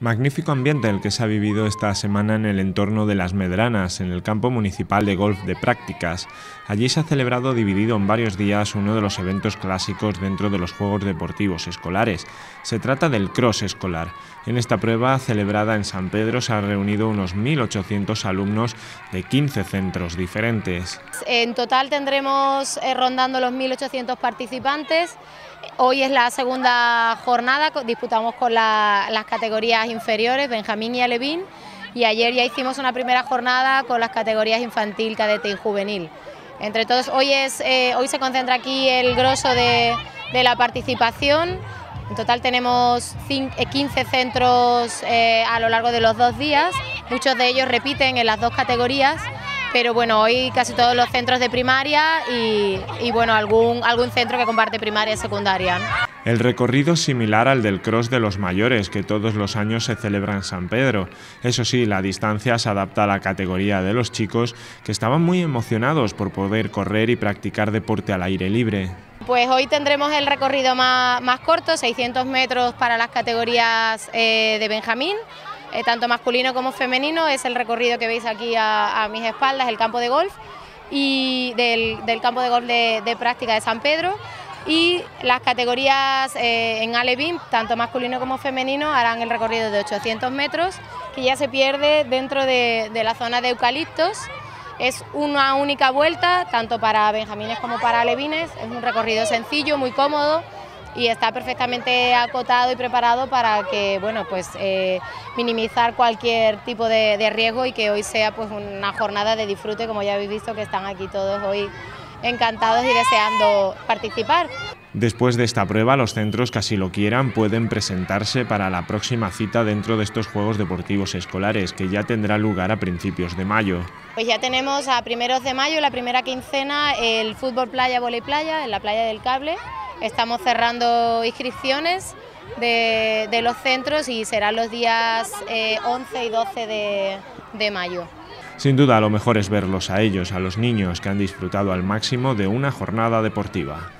Magnífico ambiente el que se ha vivido esta semana en el entorno de Las Medranas, en el campo municipal de golf de prácticas. Allí se ha celebrado dividido en varios días uno de los eventos clásicos dentro de los Juegos Deportivos Escolares. Se trata del cross escolar. En esta prueba, celebrada en San Pedro, se han reunido unos 1.800 alumnos de 15 centros diferentes. En total tendremos eh, rondando los 1.800 participantes. Hoy es la segunda jornada, disputamos con las categorías inferiores, Benjamín y Alevín, y ayer ya hicimos una primera jornada con las categorías infantil, cadete y juvenil. Entre todos, hoy, es, eh, hoy se concentra aquí el grosso de, la participación. En total tenemos 15 eh, centros eh, a lo largo de los dos días, muchos de ellos repiten en las dos categorías pero bueno, hoy casi todos los centros de primaria y, bueno, algún, algún centro que comparte primaria y secundaria. El recorrido es similar al del Cross de los mayores, que todos los años se celebra en San Pedro. Eso sí, la distancia se adapta a la categoría de los chicos, que estaban muy emocionados por poder correr y practicar deporte al aire libre. Pues hoy tendremos el recorrido más, más corto, 600 metros para las categorías eh, de Benjamín, eh, tanto masculino como femenino, es el recorrido que veis aquí a, mis espaldas, el campo de golf, y del, campo de golf de, práctica de San Pedro. Y las categorías eh, en Alevín, tanto masculino como femenino, harán el recorrido de 800 metros, que ya se pierde dentro de, de la zona de eucaliptos. Es una única vuelta, tanto para benjamines como para alevines, es un recorrido sencillo, muy cómodo, y está perfectamente acotado y preparado para que bueno pues eh, minimizar cualquier tipo de, riesgo y que hoy sea pues una jornada de disfrute como ya habéis visto que están aquí todos hoy encantados y deseando participar. Después de esta prueba, los centros que así lo quieran pueden presentarse para la próxima cita dentro de estos Juegos Deportivos Escolares, que ya tendrá lugar a principios de mayo. Pues ya tenemos a primeros de mayo, la primera quincena, el fútbol playa, volei playa, en la playa del cable, Estamos cerrando inscripciones de, los centros y serán los días 11 eh, y 12 de, de mayo. Sin duda lo mejor es verlos a ellos, a los niños que han disfrutado al máximo de una jornada deportiva.